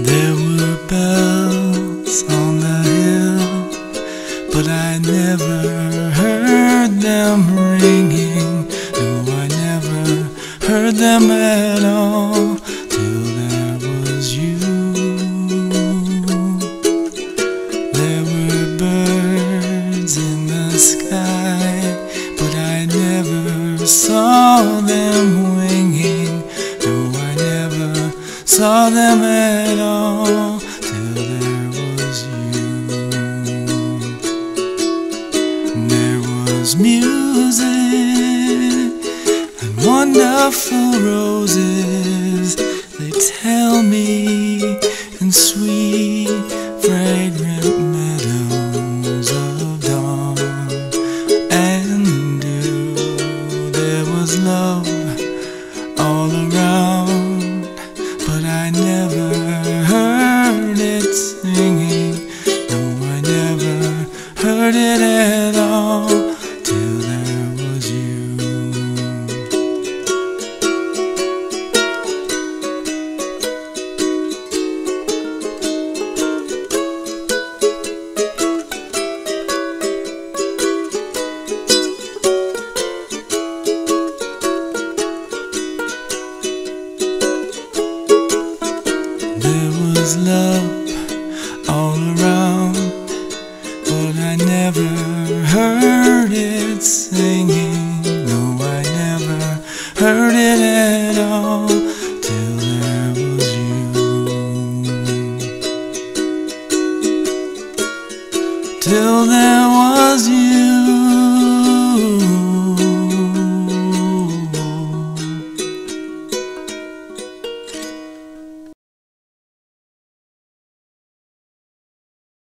There were bells on the hill, but I never heard them ringing. No, I never heard them at all till there was you. There were birds in the sky, but I never saw them saw them at all till there was you. There was music and wonderful roses. They tell me in sweet, fragrant meadows of dawn and dew. There was love love all around, but I never heard it singing. No, I never heard it at all till there was you. Till there was you.